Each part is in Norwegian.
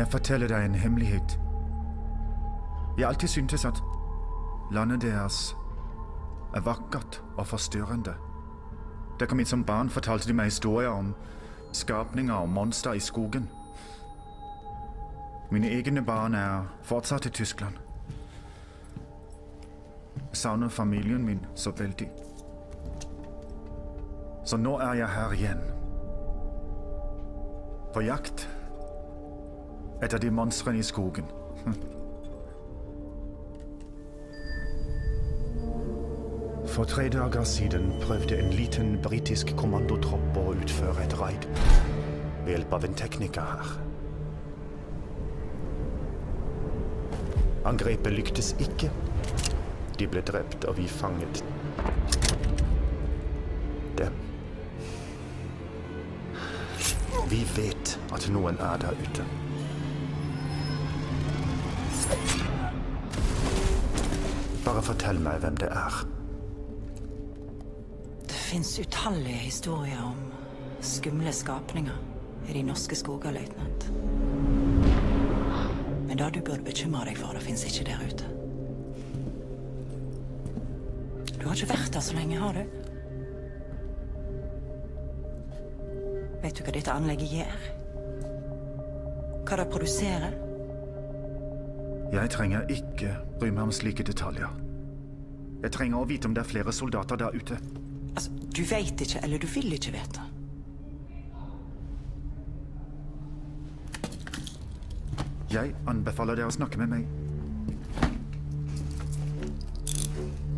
Jeg fortelle deg en hemmelighet? Jeg alltid syntes at landet deres er vakkert og forstyrrende. Da jeg kom hit som barn, fortalte de meg historier om skapninger og monstre i skogen. Mine egne barn er fortsatt i Tyskland. Jeg savner familien min så veldig. Så nå er jeg her igjen. På jakt etter de monstrene i skogen. For tre dager siden prøvde en liten britisk kommandotropp å utføre et raid ved hjelp av en tekniker her. Angrepet lyktes ikke. De ble drept, og vi fanget dem. Vi vet at noen er der ute. Bare fortell meg hvem det er. Det fins utallige historier om skumle skapninger i de norske skoger, løytnant. Men det du burde bekymre deg for, det fins ikke der ute. Du har ikke vært der så lenge, har du? Vet du hva dette anlegget gjør? Hva det produserer? Jeg trenger ikke bry meg om slike detaljer. Jeg trenger å vite om det er flere soldater der ute. Altså, du veit ikke, eller du vil ikke vite. Jeg anbefaler deg å snakke med meg.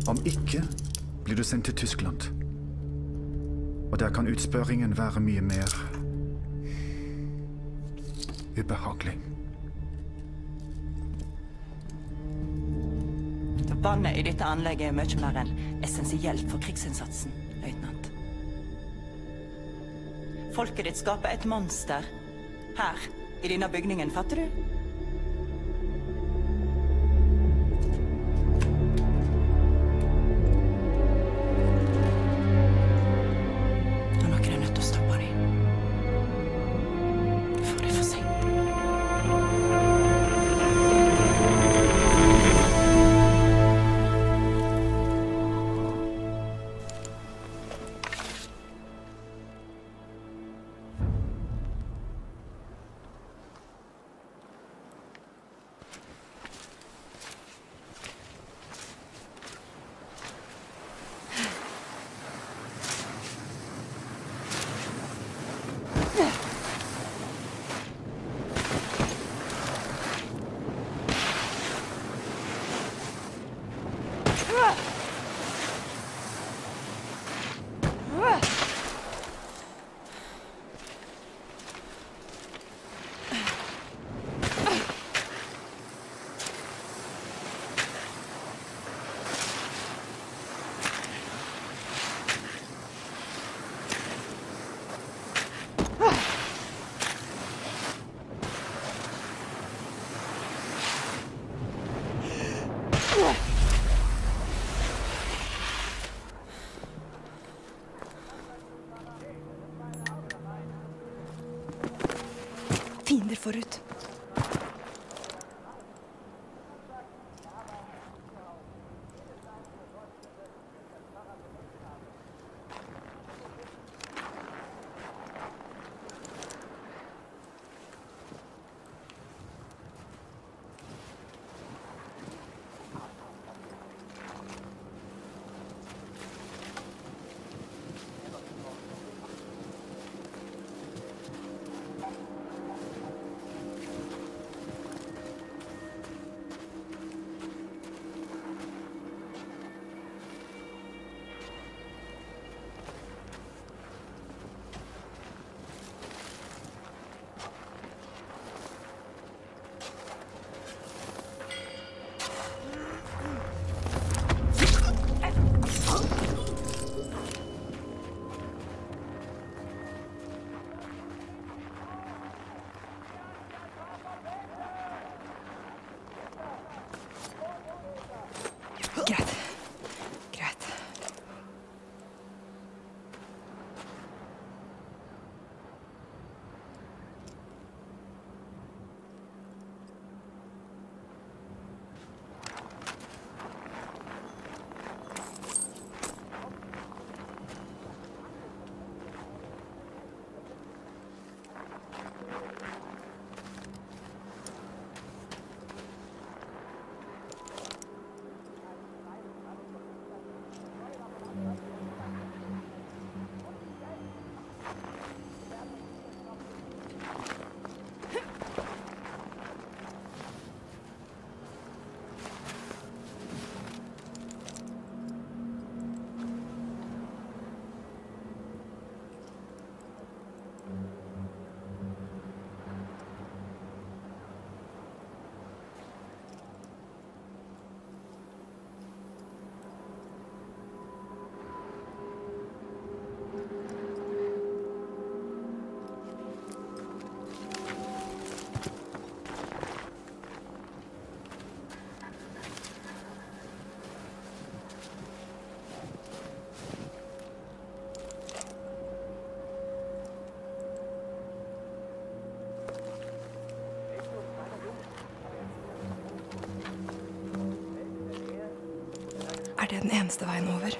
Om ikke blir du sendt til Tyskland. Og der kan utspørringen være mye mer ubehagelig. Vannet i dette anlegget er mye mer enn essensielt for krigsinnsatsen, løytnant. Folket ditt skaper et monster her, i denne bygningen, fatter du? Forut. Det den eneste veien over.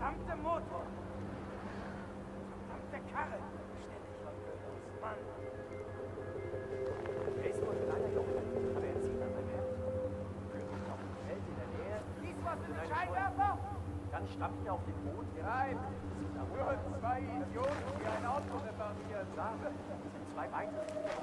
Verdammte Motor. Verdammte Karre. Ständig von Goebbels. Mann. Er ist wohl ein kleiner Junge, aber er zieht an sein Hemd. Plötzlich auf dem Feld in der Nähe. Dies was in den Scheinwerfer? Dann stapft er auf den Boden. Nein, nur zwei Idioten, die ein Auto reparieren. Da sind zwei weitere.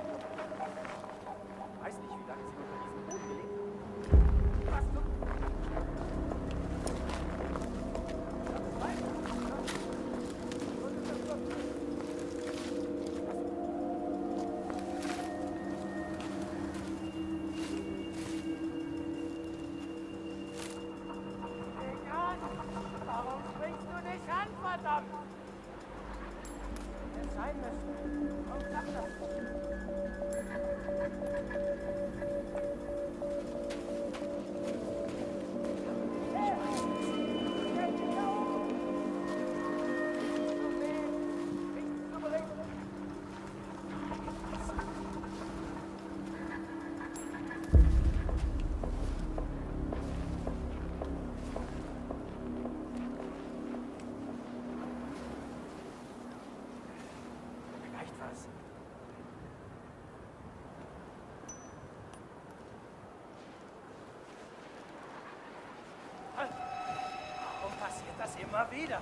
Immer wieder?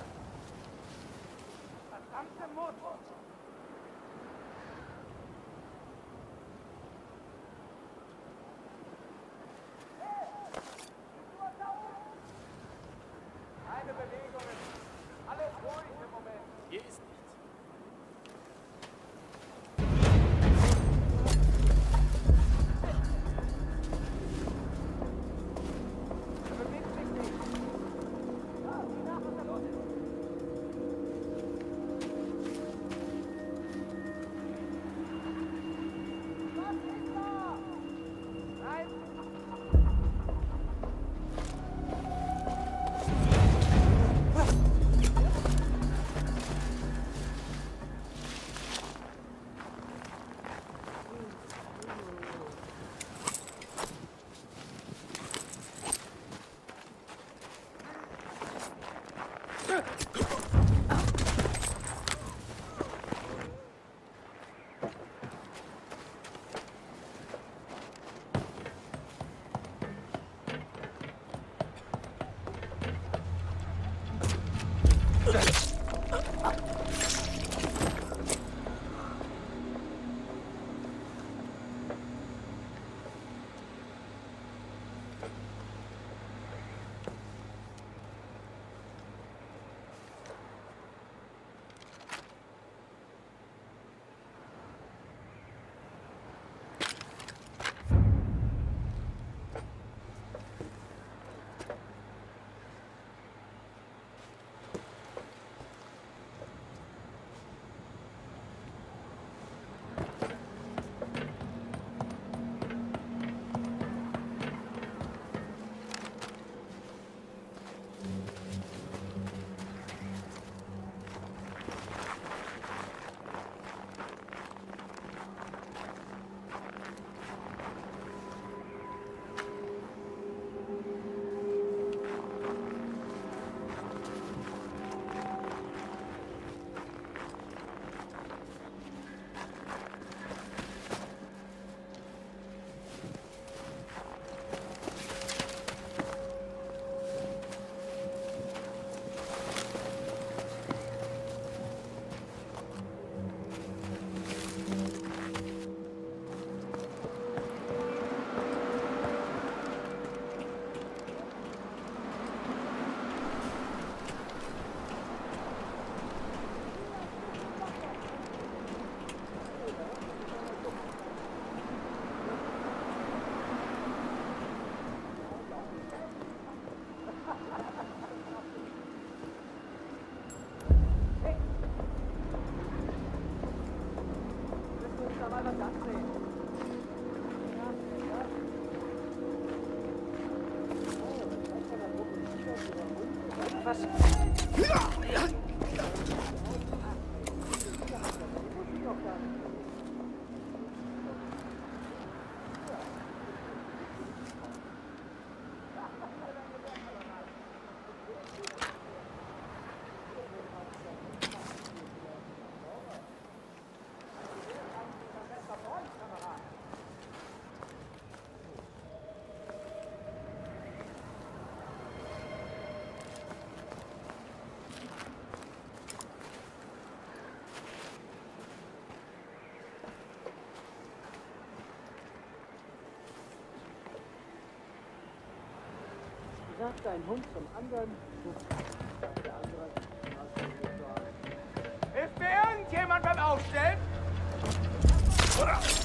sagt ein Hund zum anderen, der andere Hilft mir irgendjemand beim Aufstellen? Oder?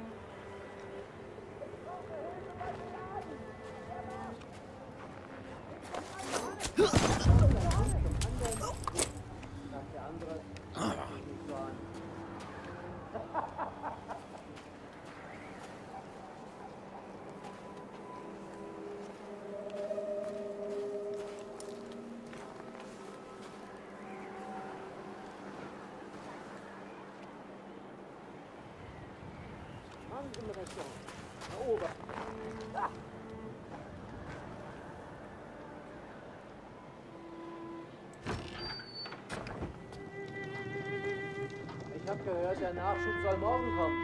gehört, der Nachschub soll morgen kommen.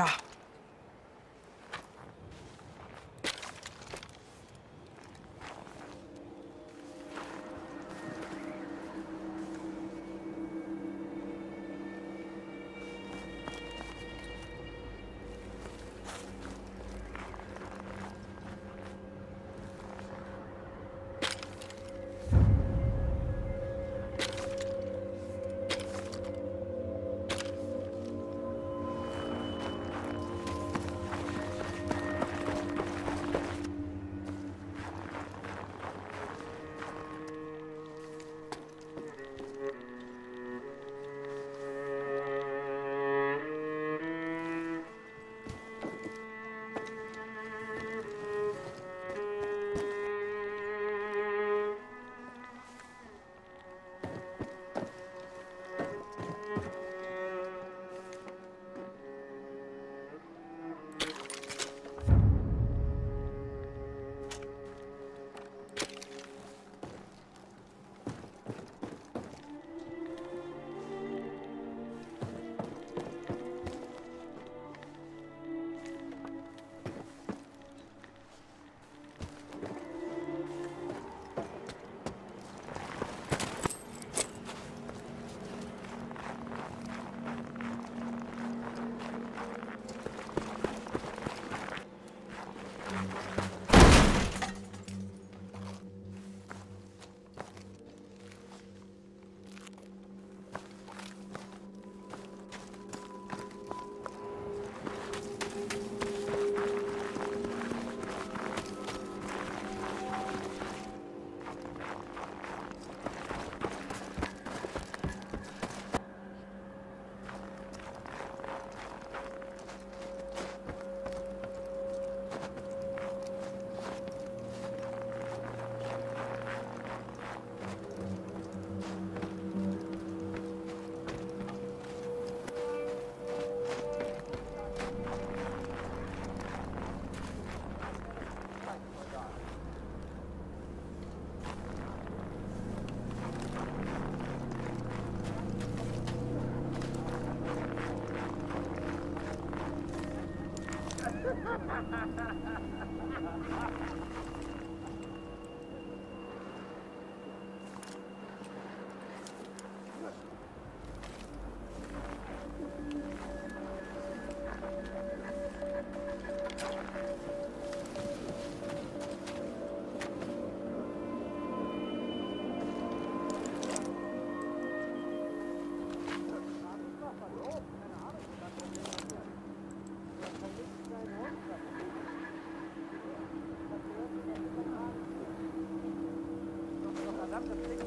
утра. Gracias.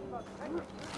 Thank you.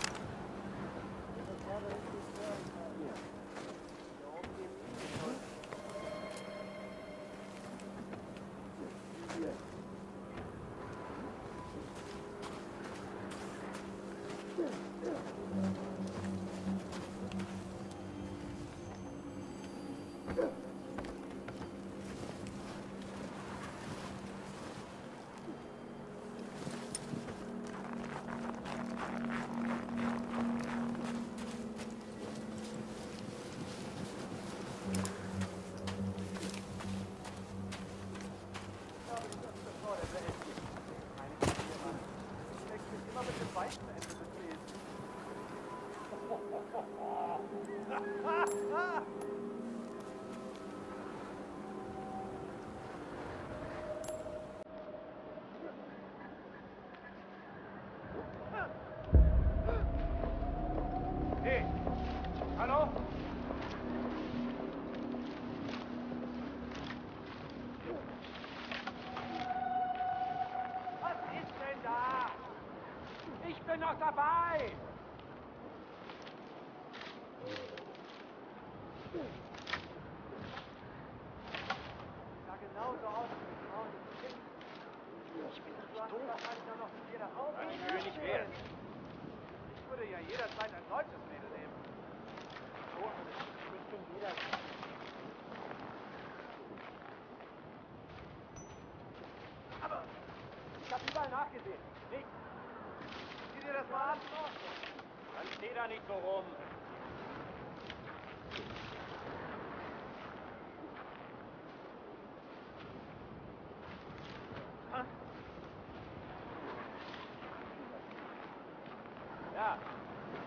な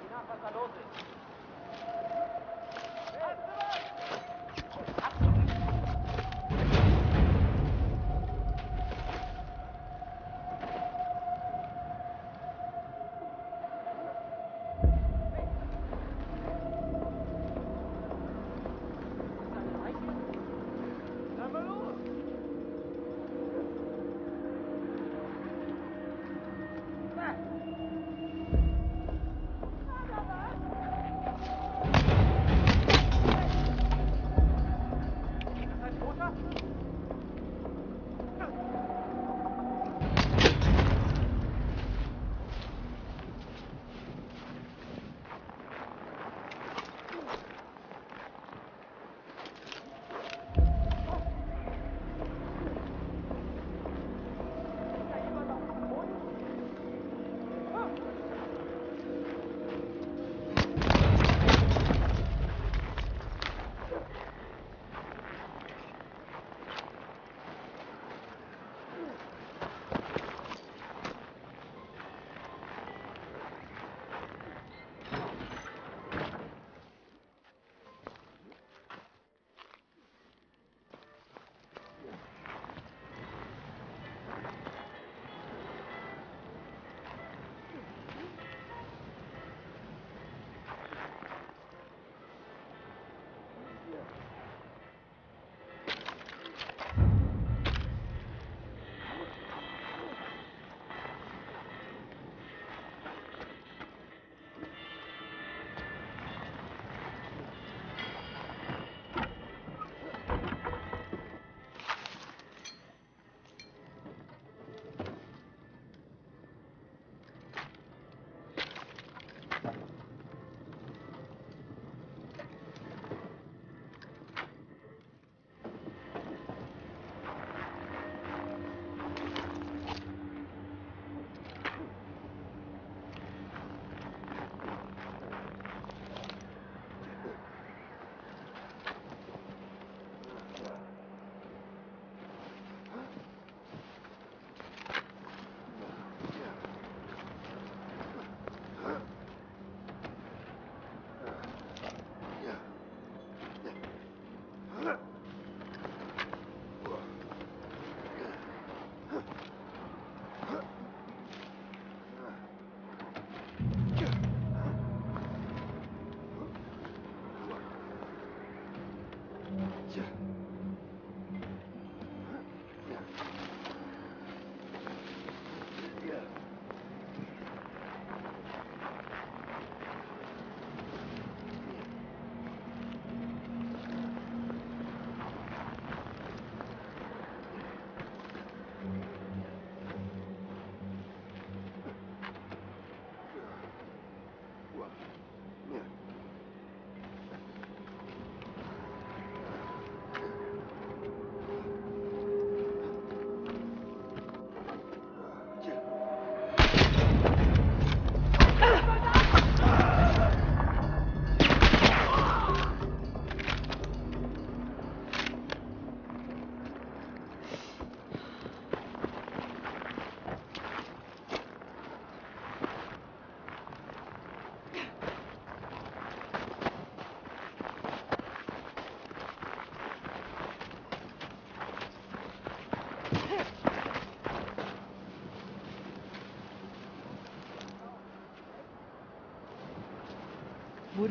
田舎かどう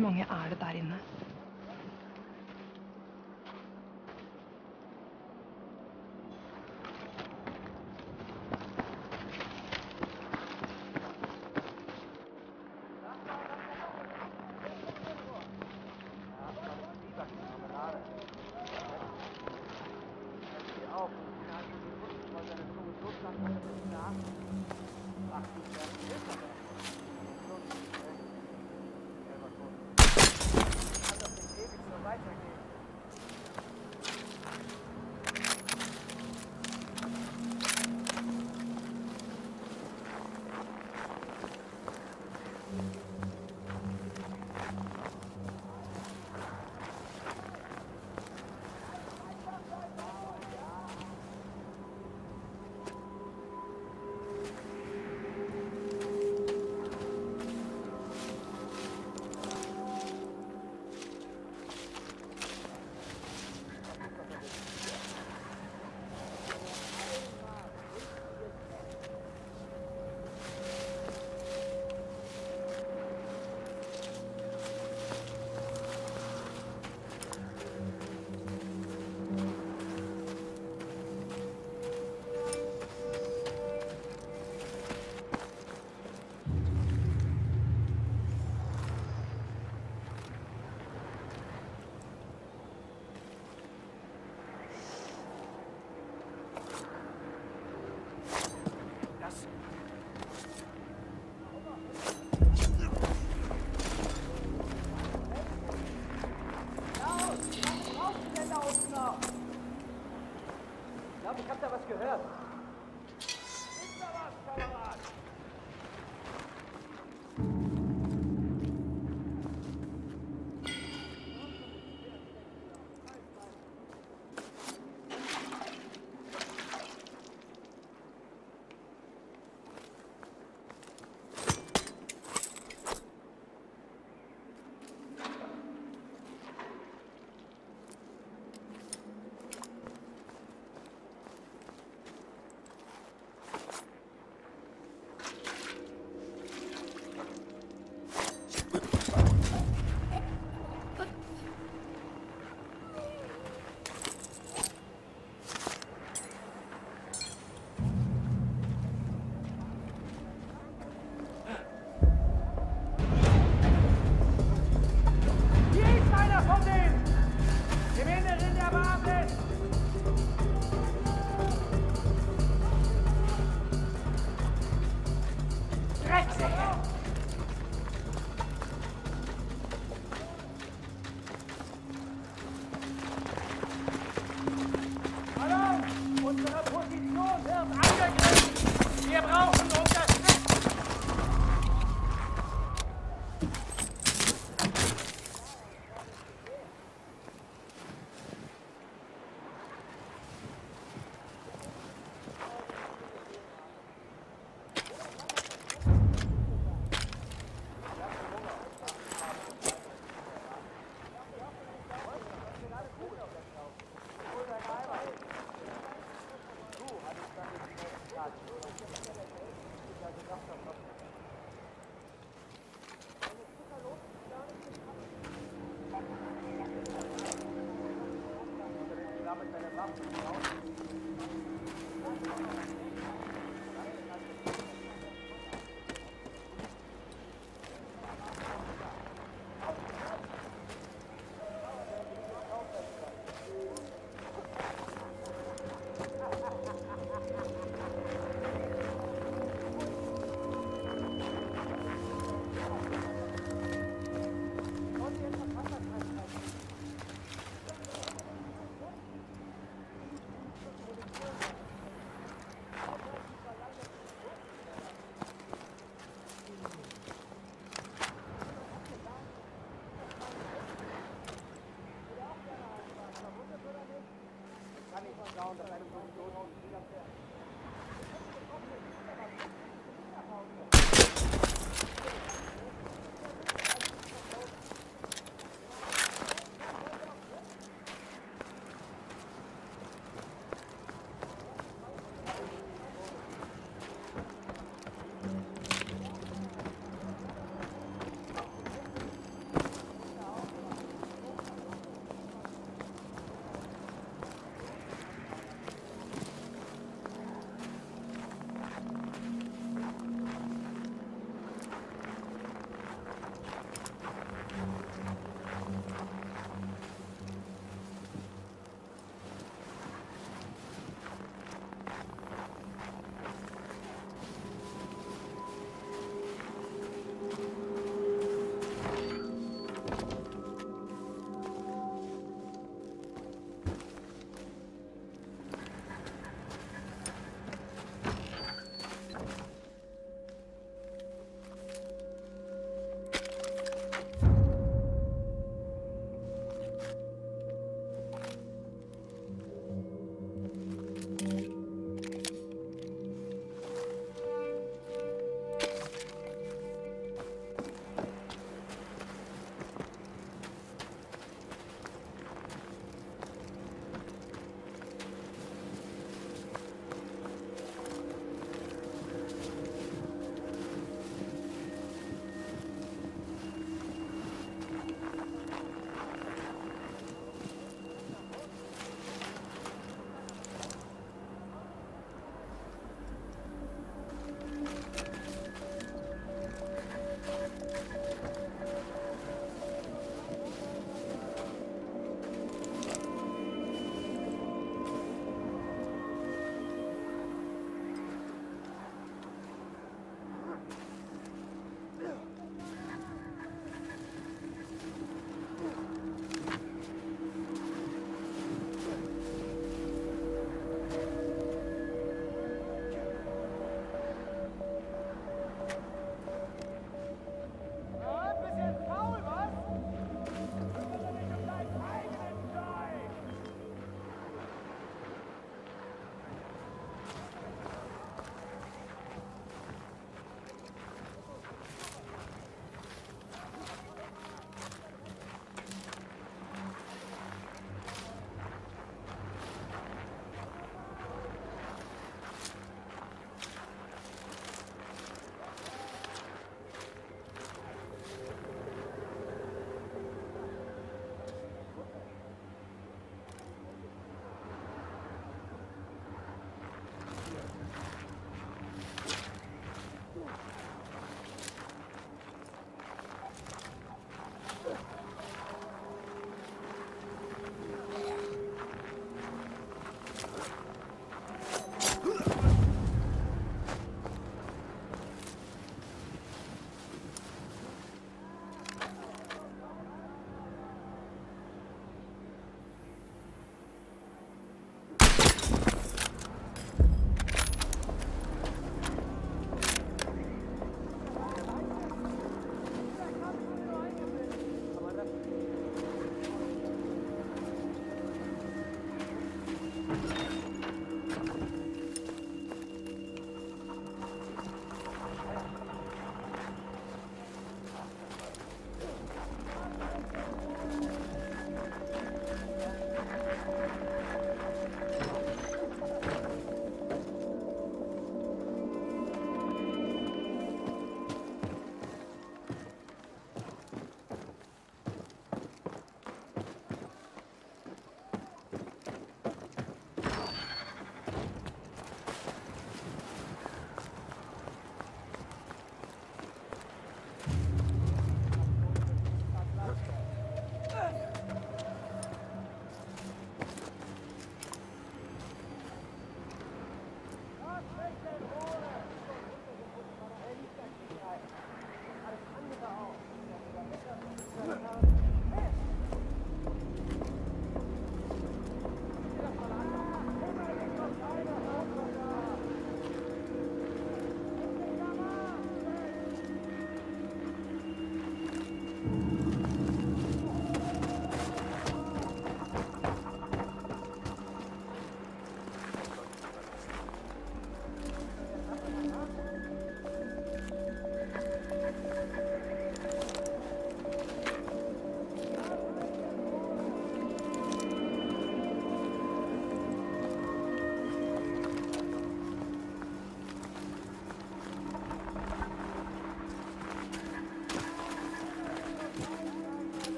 mange er det der inne? going on to the up there.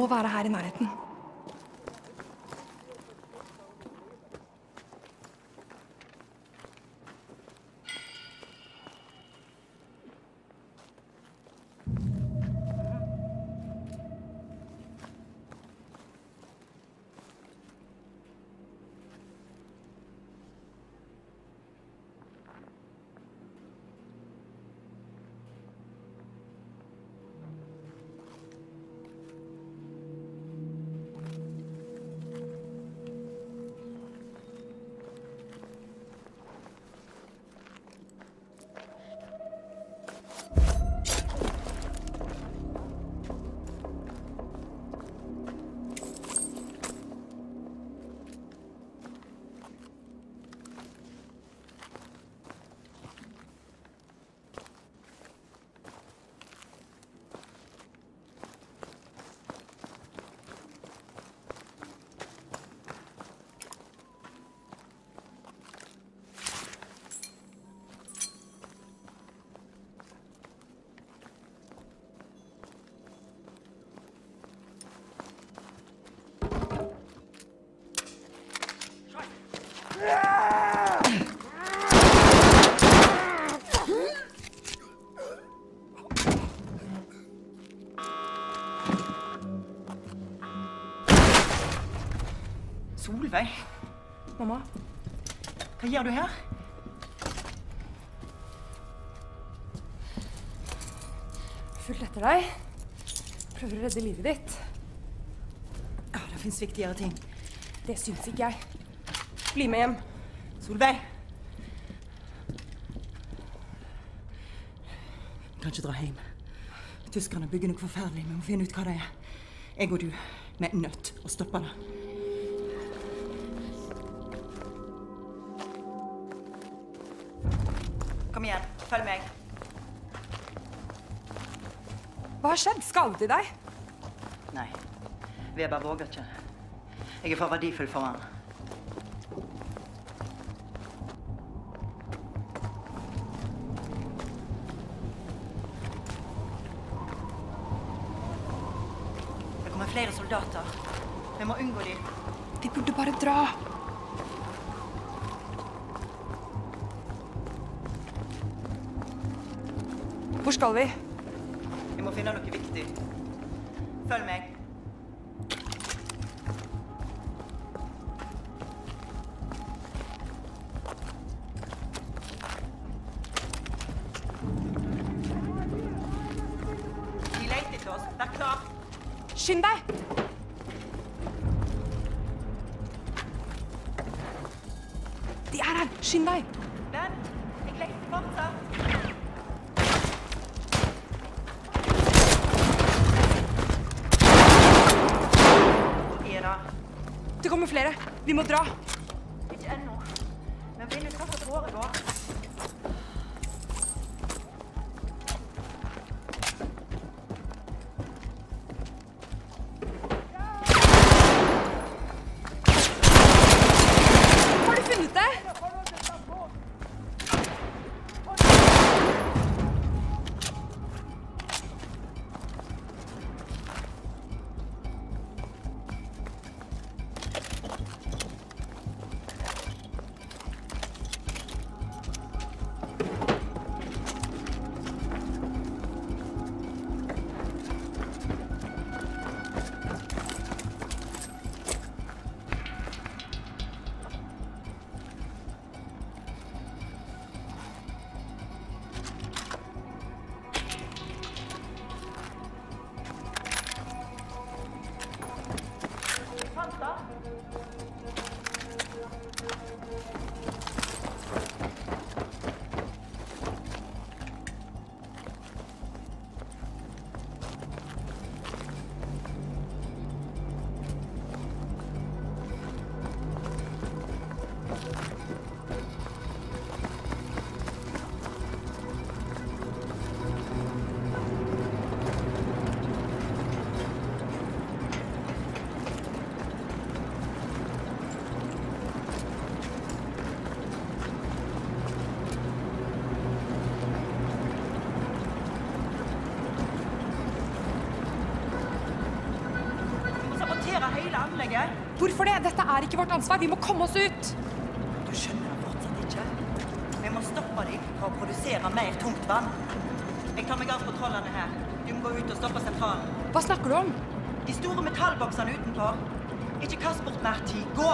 Må være her i nærheten. Hva gjør du her? fulgt etter deg. Prøver å redde livet ditt. Ja, det fins viktigere ting. Det syns ikke jeg. Bli med hjem. Solveig! Vi kan ikke dra hjem. Tyskerne bygger noe forferdelig. Vi må finne ut hva det er. Jeg og du, vi er nødt å stoppe det. Hva til deg? Nei, Weber våger ikke. Jeg er for verdifull for han. Det kommer flere soldater. Vi må unngå dem. De burde bare dra. Hvor skal vi? Finne noe viktig. Følg meg. Vi må dra. Hvorfor det? Dette er ikke vårt ansvar. Vi må komme oss ut. Du skjønner det fortsatt ikke? Vi må stoppe dem fra å produsere mer tungt vann. Jeg tar meg av kontrollene her. Du må gå ut og stoppe sentralen. Hva snakker du om? De store metallboksene utenfor. Ikke kast bort mer tid. Gå!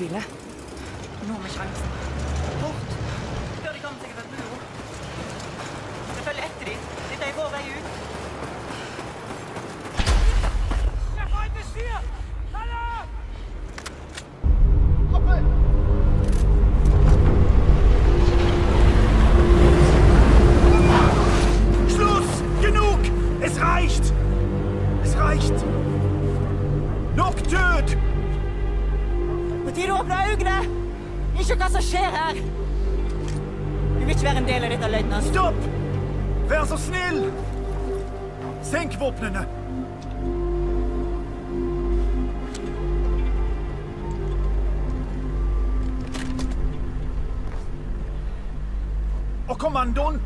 bila kommandoen!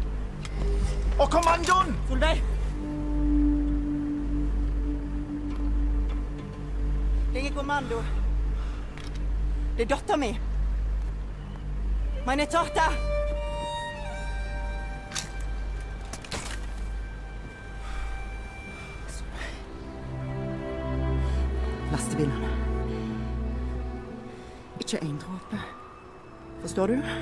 Og kommandoen! Følg deg! Det er ikke kommando. Det er dattera mi. Meine Tochter! Lastebilene. Ikke en dråpe. Forstår du?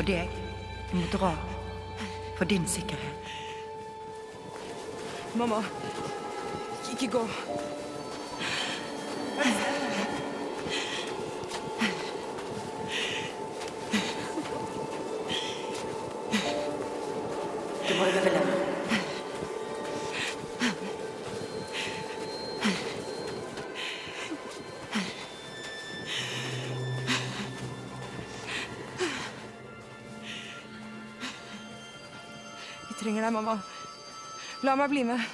For deg. Du må dra. For din sikkerhet. Mamma. Ikke gå. Vi mamma. La meg bli med.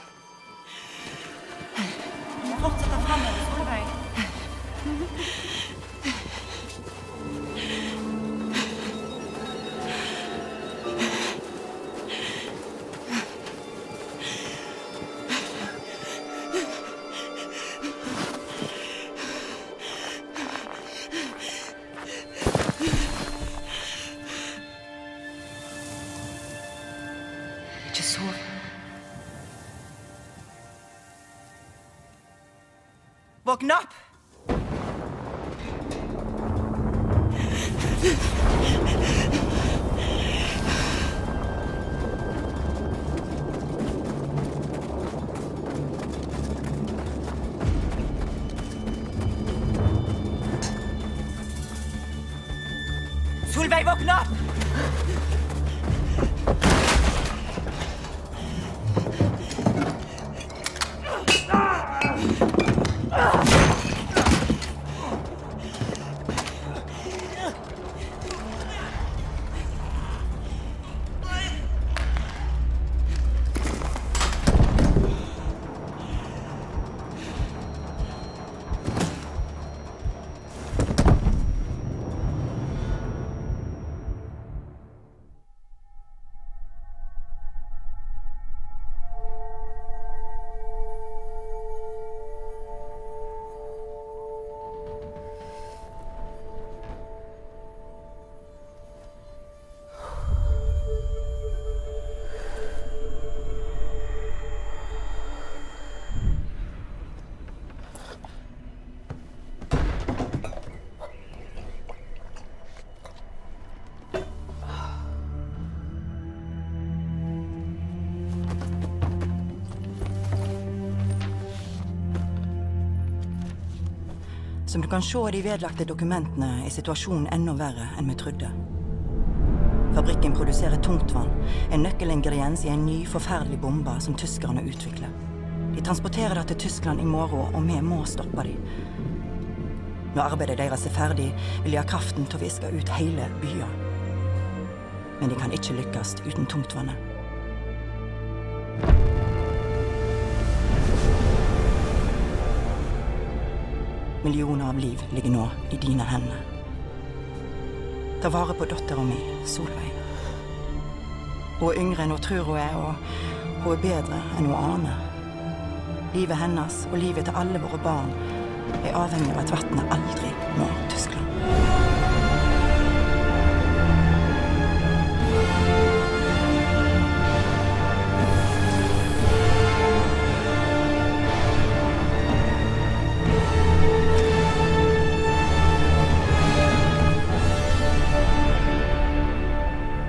Som du kan se av de vedlagte dokumentene, er situasjonen enda verre enn vi trodde. Fabrikken produserer tungtvann, en nøkkelingrediens i en ny, forferdelig bombe som tyskerne utvikler. De transporterer det til Tyskland i morgen, og vi må stoppe dem. Når arbeidet deres er ferdig, vil de ha kraften til å viske ut hele byer. Men de kan ikke lykkes uten tungtvannet. Millioner av liv ligger nå i dine hender. Ta vare på dattera mi, Solveig. Hun er yngre enn hun tror hun er, og hun er bedre enn hun aner. Livet hennes og livet til alle våre barn er avhengig av at vannet aldri når Tyskland.